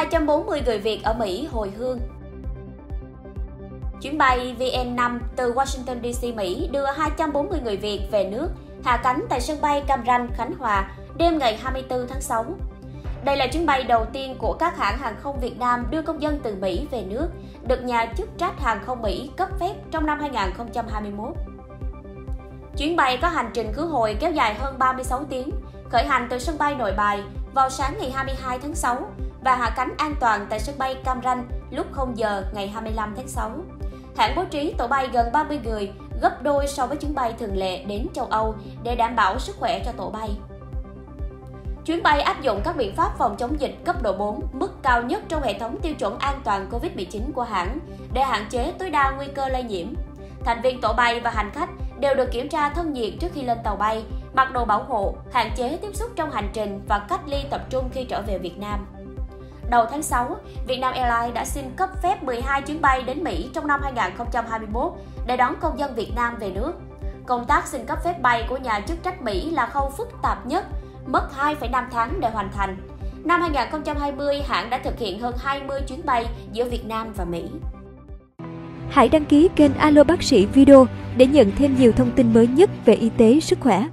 240 người Việt ở Mỹ hồi hương. Chuyến bay VN5 từ Washington DC, Mỹ đưa 240 người Việt về nước, hạ cánh tại sân bay Cam Ranh, Khánh Hòa đêm ngày 24 tháng 6. Đây là chuyến bay đầu tiên của các hãng hàng không Việt Nam đưa công dân từ Mỹ về nước, được nhà chức trách hàng không Mỹ cấp phép trong năm 2021. Chuyến bay có hành trình khứ hồi kéo dài hơn 36 tiếng, khởi hành từ sân bay Nội Bài vào sáng ngày 22 tháng 6 và hạ cánh an toàn tại sân bay Cam Ranh lúc 0 giờ ngày 25 tháng 6. Hãng bố trí tổ bay gần 30 người, gấp đôi so với chuyến bay thường lệ đến châu Âu để đảm bảo sức khỏe cho tổ bay. Chuyến bay áp dụng các biện pháp phòng chống dịch cấp độ 4, mức cao nhất trong hệ thống tiêu chuẩn an toàn COVID-19 của hãng để hạn chế tối đa nguy cơ lây nhiễm. Thành viên tổ bay và hành khách đều được kiểm tra thân nhiệt trước khi lên tàu bay, mặc đồ bảo hộ, hạn chế tiếp xúc trong hành trình và cách ly tập trung khi trở về Việt Nam. Đầu tháng 6, Vietnam Airlines đã xin cấp phép 12 chuyến bay đến Mỹ trong năm 2021 để đón công dân Việt Nam về nước. Công tác xin cấp phép bay của nhà chức trách Mỹ là khâu phức tạp nhất, mất 2,5 tháng để hoàn thành. Năm 2020, hãng đã thực hiện hơn 20 chuyến bay giữa Việt Nam và Mỹ. Hãy đăng ký kênh Alo Bác sĩ Video để nhận thêm nhiều thông tin mới nhất về y tế, sức khỏe.